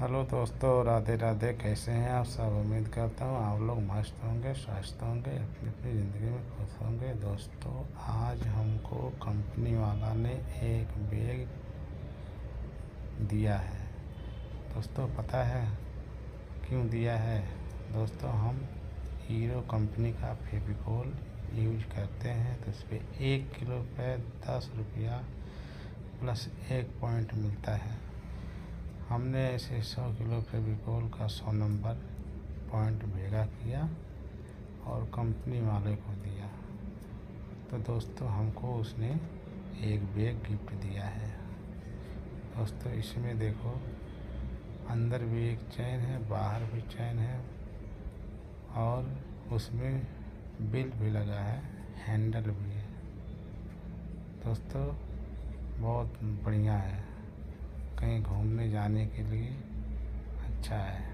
Hello दोस्तों, राधे राधे, कैसे हैं आप सब? उम्मीद करता हूँ आप लोग मस्त होंगे, स्वस्थ होंगे, अपनी अपनी ज़िंदगी में खुश होंगे। दोस्तों, आज हमको कंपनी वाला ने एक बैग दिया है। दोस्तों, पता है क्यों दिया है? दोस्तों, हम हीरो कंपनी का फेविकोल यूज़ करते हैं तो उस पर एक किलो पे दस रुपया प्लस एक पॉइंट मिलता है। हमने ऐसे सौ किलो फेविकोल का सौ नंबर पॉइंट भेगा किया और कंपनी वाले को दिया। तो दोस्तों, हमको उसने एक बैग गिफ्ट दिया है। दोस्तों, इसमें देखो, अंदर भी एक चैन है, बाहर भी चैन है और उसमें बिल भी लगा है, हैंडल भी है। दोस्तों, बहुत बढ़िया है। कहीं घूमने जाने के लिए। अच्छा है।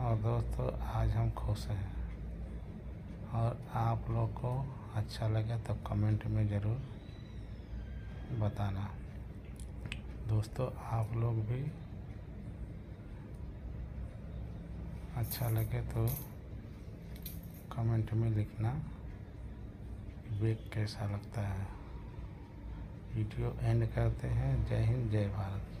और दोस्तों, आज हम खुश हैं। और आप लोग को अच्छा लगे तो कमेंट में ज़रूर बताना। दोस्तों, आप लोग भी अच्छा लगे तो कमेंट में लिखना बैग कैसा लगता है। वीडियो एंड करते हैं। जय हिंद जय भारत